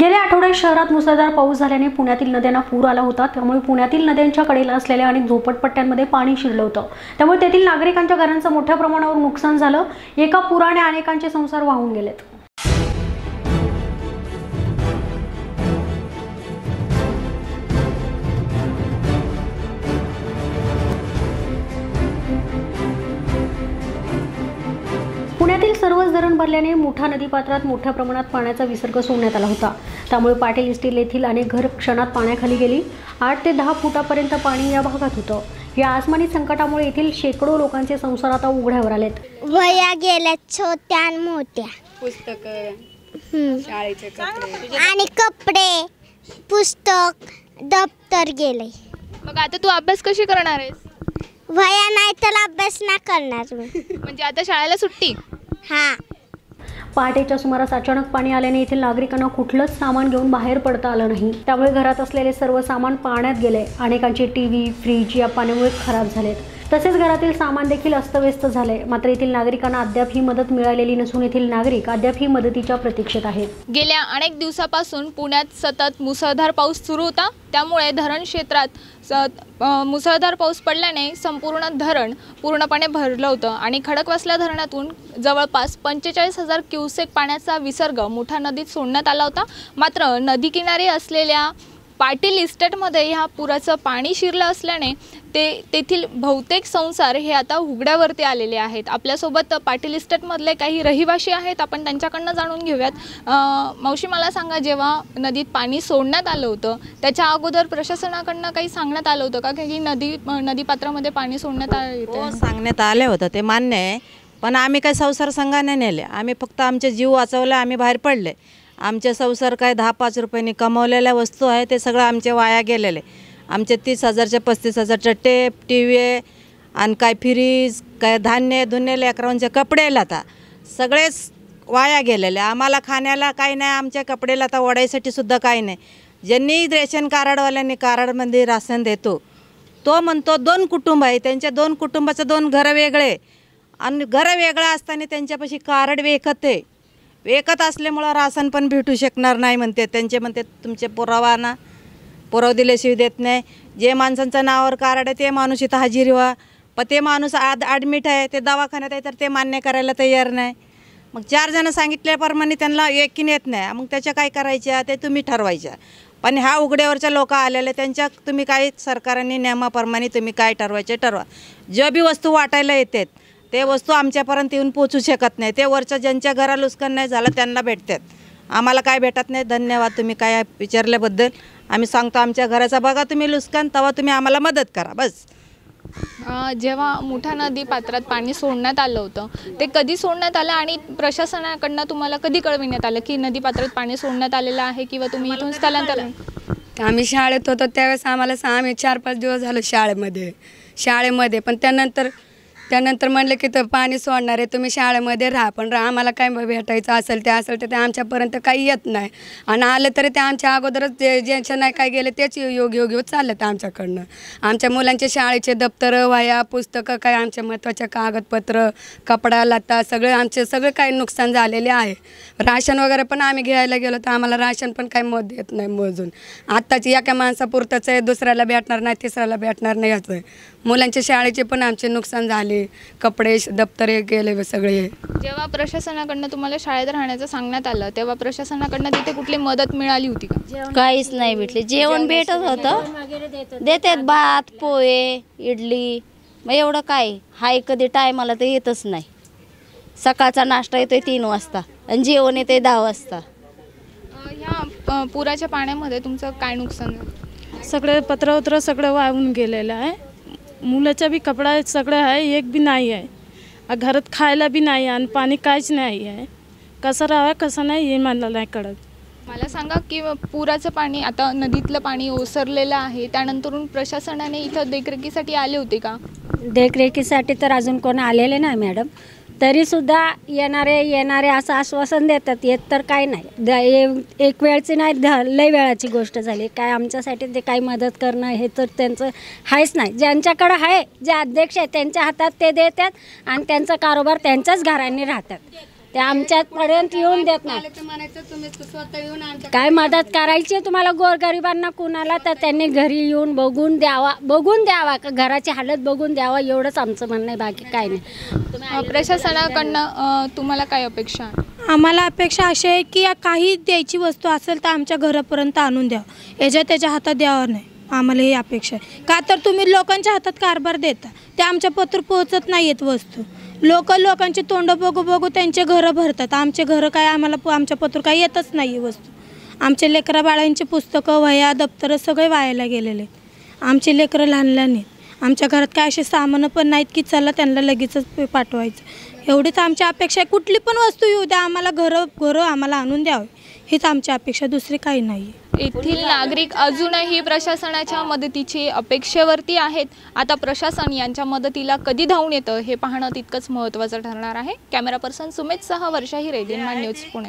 गेल्या आठवड्यात शहरात मुसळधार पाऊस झाल्याने पुण्यातील नद्यांना पूर आला होता. त्यामुळे पुण्यातील नद्यांच्या कडेला असलेल्या अनेक झोपटपट्ट्यांमध्ये पाणी शिरलं होतं. त्यामुळे तेथील नागरिकांच्या घरांचं मोठ्या प्रमाणावर नुकसान झालं. एका पुराने अनेकांचे संसार वाहून गेलेत. पुण्यातील सर्वच धरण भरल्याने मुठा नदीपात्रात मोठ्या प्रमाणात पाण्याचा विसर्ग सोडण्यात आला होता. त्यामुळे पाटील इस्टील येथील अनेक घर क्षणात पाण्याखाली गेली. आठ ते दहा फुटापर्यंत पाणी या भागात होतं. या आसमानी संकटामुळे येथील शेकडो लोकांचे संसार आता उघड्यावर आलेत. वया गेल्या छोट्या आणि मोठ्या. पुस्तक हम्म. शाळेचे कपडे. आणि कपडे पुस्तक दप्तर गेले. मग आता तू अभ्यास कशी करणार आहेस? वया नाही तर अभ्यास ना करणार मी. म्हणजे आता शाळेला सुट्टी? हा. पहाटेच्या सुमारास अचानक पाणी आल्याने येथील नागरिकांना कुठलंच सामान घेऊन बाहेर पडता आलं नाही. त्यामुळे घरात असलेले सर्व सामान पाण्यात गेले. अनेकांचे टी व्ही फ्रीज या पाण्यामुळे खराब झालेत. तसेच घरातील सामान देखील अस्तव्यस्त झाले मात्र येथील नागरिकांना अद्याप ही मदत मिळालेली नसून येथील नागरिक अद्याप ही मदतीच्या प्रतीक्षेत आहेत. गेल्या अनेक दिवसापासून पुण्यात सतत मुसळधार पाऊस सुरू होता. त्यामुळे धरण क्षेत्रात स मुसळधार पाऊस पडल्याने संपूर्ण धरण पूर्णपणे भरलं होतं आणि खडकवासला धरणातून जवळपास पंचेचाळीस हजार क्युसेक पाण्याचा विसर्ग मोठ्या नदीत सोडण्यात आला होता. मात्र नदीकिनारी असलेल्या पाटील इस्टेटमध्ये ह्या पुराचं पाणी शिरलं असल्याने ते तेथील बहुतेक संसार हे आता उघड्यावरती आलेले आहेत. आपल्यासोबत पाटील इस्टेटमधले काही रहिवाशी आहेत. आपण त्यांच्याकडनं जाणून घेऊयात. मावशी मला सांगा जेव्हा नदीत पाणी सोडण्यात आलं होतं त्याच्या अगोदर प्रशासनाकडनं काही सांगण्यात आलं होतं का की नदी नदीपात्रामध्ये पाणी सोडण्यात आलं येतं हो, सांगण्यात आलं होतं. ते मान्य आहे. पण आम्ही काही संसार संघाने नेले. आम्ही फक्त आमचे जीव वाचवले आम्ही बाहेर पडले. आमचे संसार काय दहा पाच रुपयांनी कमवलेल्या वस्तू आहे ते सगळं आमचे वाया गेलेले. आमचे तीस हजारचे पस्तीस हजारचे टेप टी व्ही आणि काय फ्रीज काय धान्य धुन्य लेकरांचे कपडे लता सगळेच वाया गेलेले. आम्हाला खाण्याला काही नाही आमच्या कपडे लता ओढायसाठी सुद्धा काही नाही. ज्यांनी रेशन कार्डवाल्यांनी कार्डमध्ये राशन देतो तो म्हणतो दोन कुटुंब आहे. त्यांच्या दोन कुटुंबाचं दोन घरं वेगळे आणि घरं वेगळं असताना त्यांच्यापाशी कार्ड विकत आहे. एकच असल्यामुळं राशन पण भेटू शकणार नाही म्हणते. त्यांचे म्हणते तुमचे पुरावा ना पुराव दिल्याशिवाय देत नाही. जे माणसांचं नावावर कार्ड आहे ते माणूस इथं हजेरी व्हा. पण ते माणूस आद ॲडमिट आहे ते दवाखान्यात आहे तर ते मान्य करायला तयार नाही. मग चार जणं सांगितल्याप्रमाणे त्यांना एकीन येत नाही. मग त्याच्या काय करायच्या? ते तुम्ही ठरवायच्या. पण ह्या उघड्यावरच्या लोक आलेले त्यांच्या तुम्ही काय सरकारने नियमाप्रमाणे तुम्ही काय ठरवायचे ठरवा. ज्या बी वस्तू वाटायला येतात ते वस्तू आमच्यापर्यंत येऊन पोचू शकत नाही. ते वरच्या ज्यांच्या घरा नुकसान नाही झालं त्यांना भेटतात. आम्हाला काय भेटत नाही? धन्यवाद तुम्ही काय विचारल्याबद्दल. आम्ही सांगतो आमच्या घराचा बघा तुम्ही लुस्कान तेव्हा तुम्ही आम्हाला मदत करा. बस. अ, जेव्हा मुठा नदी पात्रात पाणी सोडण्यात आलं होतं ते कधी सोडण्यात आलं आणि प्रशासनाकडनं तुम्हाला कधी कळविण्यात आलं की नदी पात्रात पाणी सोडण्यात आलेलं आहे किंवा तुम्ही इथून स्थलांतर आम्ही शाळेत होतो त्यावेळेस आम्हाला सा आम्ही चार पाच दिवस झालो शाळेमध्ये. शाळेमध्ये पण त्यानंतर त्यानंतर म्हणलं की तर पाणी सोडणार आहे तुम्ही शाळेमध्ये राहा पण आम्हाला काय भेटायचं असेल ते असेल तर ते आमच्यापर्यंत काही येत नाही. आणि आलं तरी ते आमच्या अगोदरच जे ज्यांच्या नाही काय गेले तेच योग योग होत चाललं आहेत आमच्याकडनं. आमच्या मुलांचे शाळेचे दप्तरं वह्या पुस्तकं काय आमच्या महत्त्वाच्या कागदपत्र कपडा लता सगळे आमचे सगळे काही नुकसान झालेले आहे. राशन वगैरे पण आम्ही घ्यायला गेलो तर आम्हाला राशन पण काही मत देत नाही मोजून. आत्ताची एका माणसापुरतंच आहे दुसऱ्याला भेटणार नाही तिसऱ्याला भेटणार नाही याचं आहे. मुलांच्या शाळेचे पण आमचे नुकसान झाले. कपडे दप्तरे गेले सगळे. जेव्हा प्रशासनाकडनं तुम्हाला शाळेत राहण्याचं सांगण्यात आलं तेव्हा प्रशासनाकडनं तिथे कुठली मदत मिळाली होती का? काहीच नाही भेटले. जेवण भेटत होतं. देतात भात पोहे इडली. मग एवढं काय? हाय कधी टायमाला तर येतच नाही. सकाळचा नाश्ता येतोय तीन वाजता आणि जेवण येते दहा वाजता. ह्या पुराच्या पाण्यामध्ये तुमचं काय नुकसान सगळे पत्र उत्र सगळं वाहून गेलेलं आहे. मुलाचा बी कपडा सगळं आहे एक बी नाही आहे. घरात खायला बी नाही आणि पाणी काहीच नाही आहे. कसं राहावं कसं नाही हे मला नाही कळत. मला सांगा की पुराचं पाणी आता नदीतलं पाणी ओसरलेलं आहे त्यानंतरून प्रशासनाने इथं देखरेखीसाठी आले होते का? देखरेखीसाठी तर अजून कोण आलेले नाही मॅडम. तरीसुद्धा येणारे येणारे असं आश्वासन देतात येत तर काय नाही. द ए- एक वेळची नाही ध लय वेळाची गोष्ट झाली. काय आमच्यासाठी ते काही मदत करणं हे तर त्यांचं आहेच नाही. ज्यांच्याकडं आहे जे अध्यक्ष आहेत त्यांच्या हातात ते देतात आणि त्यांचा कारोबार त्यांच्याच घरांनी राहतात. ते आमच्यापर्यंत येऊन देत नाही. म्हणायचं तुम्ही स्वतः येऊन आमच्या काय मदत करायची तुम्हाला गोरगरिबांना कुणाला? तर त्यांनी घरी येऊन बघून द्यावा बघून द्यावा. का घराची हालत बघून द्यावा एवढंच आमचं म्हणणं आहे. बाकी काय नाही. प्रशासनाकडनं तुम्हाला काय अपेक्षा आहे? आम्हाला अपेक्षा अशी आहे की या काही द्यायची वस्तू असेल तर आमच्या घरापर्यंत आणून द्या. याच्या त्याच्या हातात द्यावं नाही. आम्हाला ही अपेक्षा आहे. का तर तुम्ही लोकांच्या हातात कारभार देता. ते आमच्या पत्र पोहोचत नाही आहेत वस्तू. लोक लोकांची तोंडं बघू बघू त्यांचे घरं भरतात. आमचे घरं काय आम्हाला प- आमच्या पत्र काय येतच नाही आहे वस्तू. आमच्या लेकरा बाळांची पुस्तकं वह्या दप्तरं सगळे वायाला गेलेले. आमचे लेकरं लहान लहान आहेत. आमच्या घरात काय असे सामानं पण नाहीत की चला त्यांना लगेचच पाठवायचं. एवढीच आमची अपेक्षा आहे. कुठली पण वस्तू येऊ द्या. आम्हाला घरं घरं आम्हाला आणून द्यावी. हीच आमची अपेक्षा. दुसरी काही नाही आहे येथील नागरिक अजूनही प्रशासनाच्या मदतीची अपेक्षेवरती आहेत. आता प्रशासन यांच्या मदतीला कधी धावून येतं हे पाहणं तितकंच महत्त्वाचं ठरणार आहे. कॅमेरा पर्सन सुमेत सह वर्षा हिरे दिनमान न्यूज पुणे.